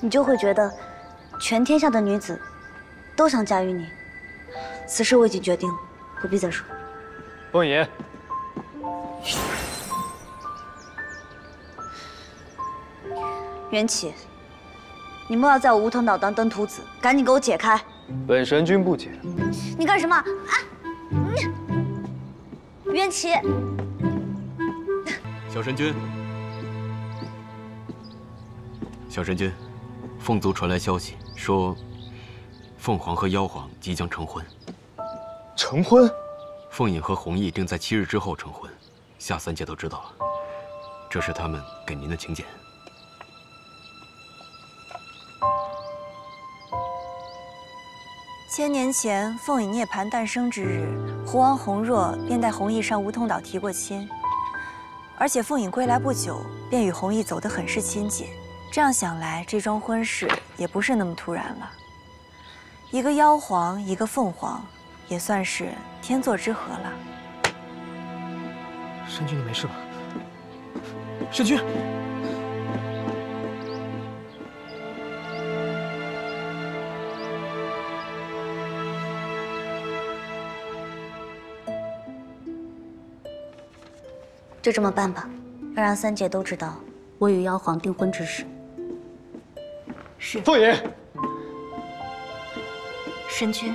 你就会觉得，全天下的女子，都想嫁于你。此事我已经决定了，不必再说。凤仪，缘起，你莫要在我梧桐岛当登徒子，赶紧给我解开！本神君不解。你干什么？啊！缘起，小神君，小神君，凤族传来消息，说凤凰和妖皇即将成婚。成婚？凤隐和弘毅定在七日之后成婚，下三界都知道了。这是他们给您的请柬。千年前，凤隐涅槃诞生之日，狐王洪若便带弘毅上梧桐岛提过亲，而且凤隐归来不久，便与弘毅走得很是亲近。这样想来，这桩婚事也不是那么突然了。一个妖皇，一个凤凰，也算是天作之合了。神君，你没事吧？神君。就这么办吧，要让三界都知道我与妖皇订婚之事。是。凤仪，神君，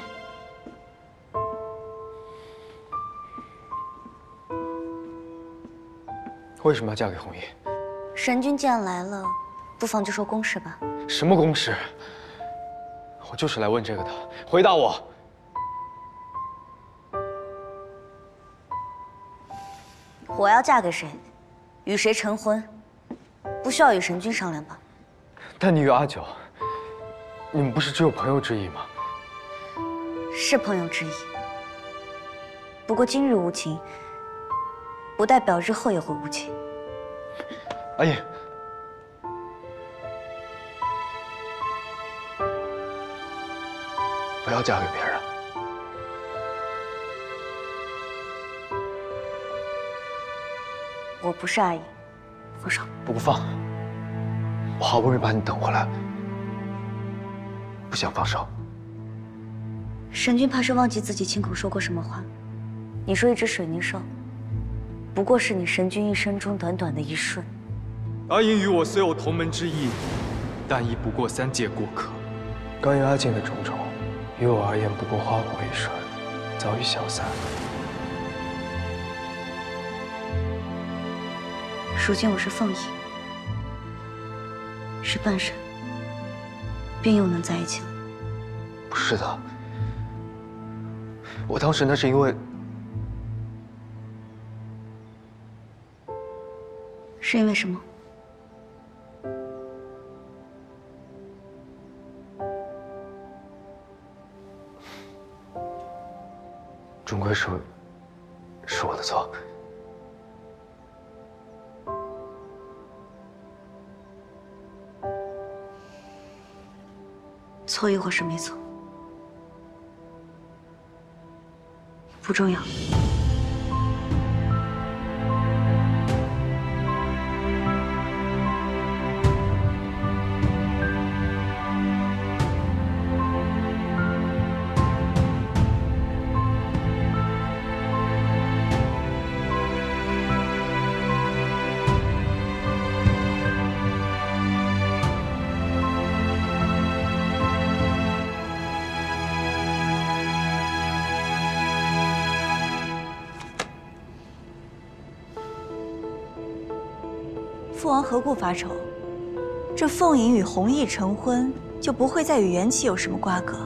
为什么要嫁给弘毅？神君既然来了，不妨就说公事吧。什么公事？我就是来问这个的，回答我。我要嫁给谁，与谁成婚，不需要与神君商量吧？但你与阿九，你们不是只有朋友之谊吗？是朋友之意。不过今日无情，不代表日后也会无情。阿英，不要嫁给别人。我不是阿姨，放手！我不放，我好不容易把你等回来，不想放手。神君怕是忘记自己亲口说过什么话。你说一只水凝兽，不过是你神君一生中短短的一瞬。阿英与我虽有同门之谊，但亦不过三界过客。关于阿静的种种，于我而言不过花火一瞬，早已消散。如今我是凤仪，是半神，便又能在一起了。不是的，我当时那是因为，是因为什么？终归是，是我的错。错又或是没错，不重要。王何故发愁？这凤隐与弘毅成婚，就不会再与元气有什么瓜葛。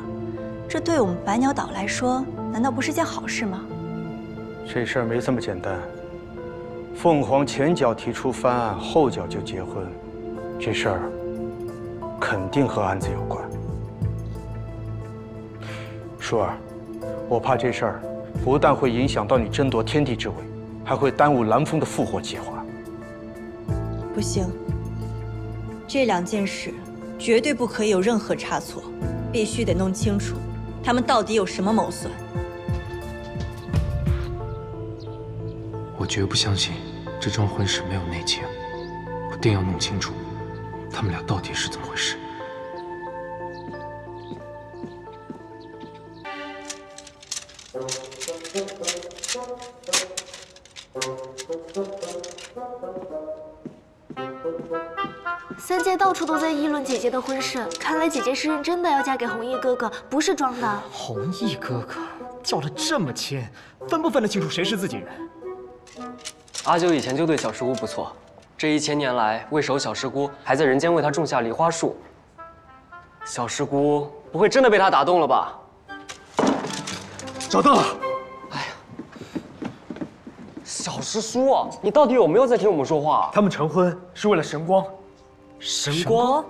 这对我们百鸟岛来说，难道不是件好事吗？这事儿没这么简单。凤凰前脚提出翻案，后脚就结婚，这事儿肯定和案子有关。舒儿，我怕这事儿不但会影响到你争夺天地之位，还会耽误蓝风的复活计划。不行，这两件事绝对不可以有任何差错，必须得弄清楚，他们到底有什么谋算。我绝不相信这桩婚事没有内情，我定要弄清楚，他们俩到底是怎么回事。界到处都在议论姐姐的婚事，看来姐姐是认真的要嫁给弘毅哥哥，不是装的。弘毅哥哥叫的这么亲，分不分得清楚谁是自己人？阿九以前就对小师姑不错，这一千年来为守小师姑，还在人间为她种下梨花树。小师姑不会真的被他打动了吧？找到了！哎呀，小师叔，你到底有没有在听我们说话？他们成婚是为了神光，神光。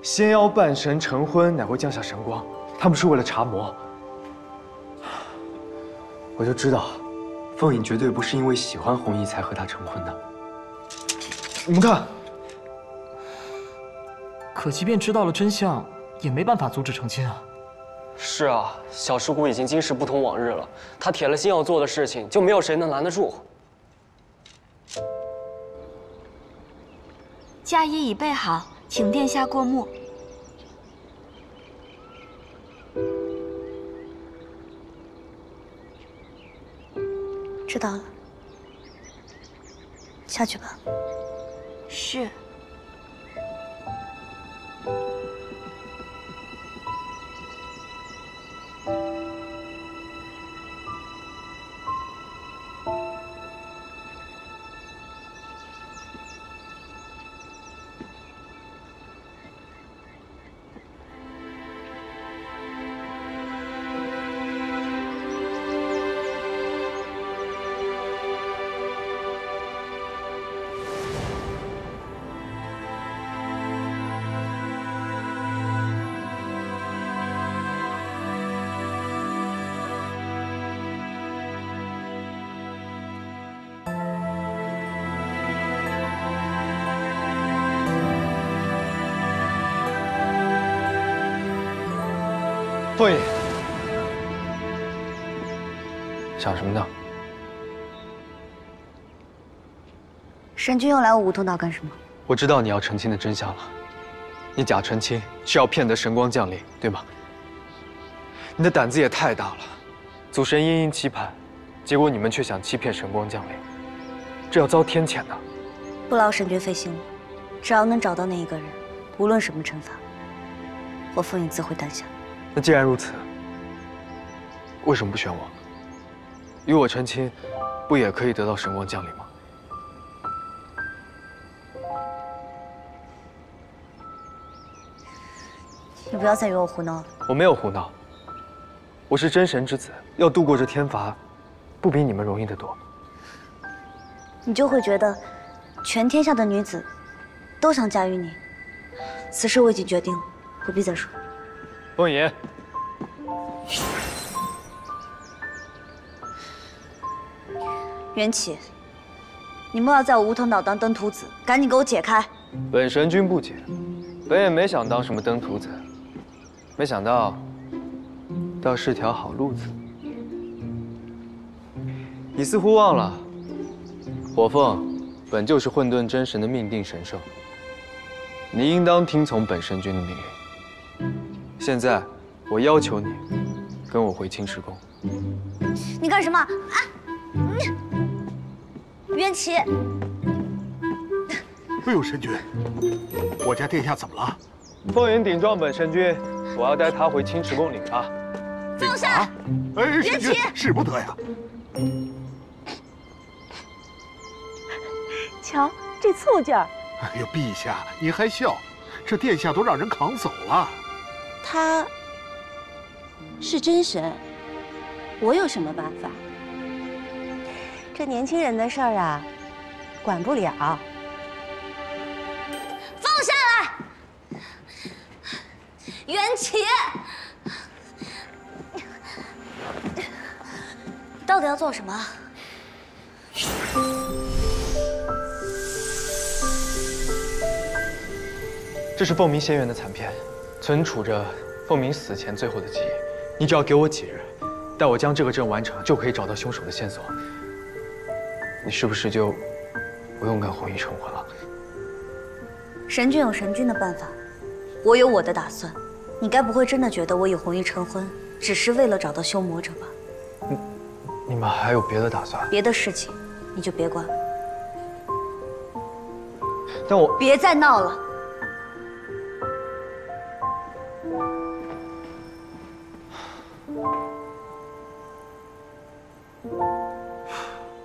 仙妖半神成婚乃会降下神光，他们是为了查魔。我就知道，凤影绝对不是因为喜欢弘毅才和他成婚的。你们看。可即便知道了真相，也没办法阻止成亲啊。是啊，小师姑已经今时不同往日了，她铁了心要做的事情，就没有谁能拦得住。嫁衣已备好，请殿下过目。知道了，下去吧。凤影，想什么呢？神君又来我梧桐岛干什么？我知道你要澄清的真相了。你假澄清是要骗得神光降临，对吗？你的胆子也太大了。祖神殷殷期盼，结果你们却想欺骗神光降临，这要遭天谴的。不劳神君费心了，只要能找到那一个人，无论什么惩罚，我凤影自会担下。那既然如此，为什么不选我？与我成亲，不也可以得到神光降临吗？你不要再与我胡闹了。我没有胡闹，我是真神之子，要度过这天罚，不比你们容易得多。你就会觉得，全天下的女子，都想嫁于你。此事我已经决定了，不必再说。凤仪，缘起，你莫要在我梧桐岛当登徒子，赶紧给我解开！本神君不解，本也没想当什么登徒子，没想到，倒是条好路子。你似乎忘了，火凤本就是混沌真神的命定神兽，你应当听从本神君的命令。现在，我要求你跟我回青石宫。你干什么？啊！缘起！哎呦，神君，我家殿下怎么了？凤云顶撞本神君，我要带他回青池宫领罚。放下！哎，神君，使不得呀！瞧这醋劲儿！哎呦，陛下，您还笑？这殿下都让人扛走了。他是真神，我有什么办法？这年轻人的事儿啊，管不了。放下来，袁琪，到底要做什么？这是凤鸣仙园的残片。存储着凤鸣死前最后的记忆，你只要给我几日，待我将这个阵完成，就可以找到凶手的线索。你是不是就不用跟红衣成婚了？神君有神君的办法，我有我的打算。你该不会真的觉得我与红衣成婚，只是为了找到修魔者吧？你你们还有别的打算？别的事情你就别管了。但我别再闹了。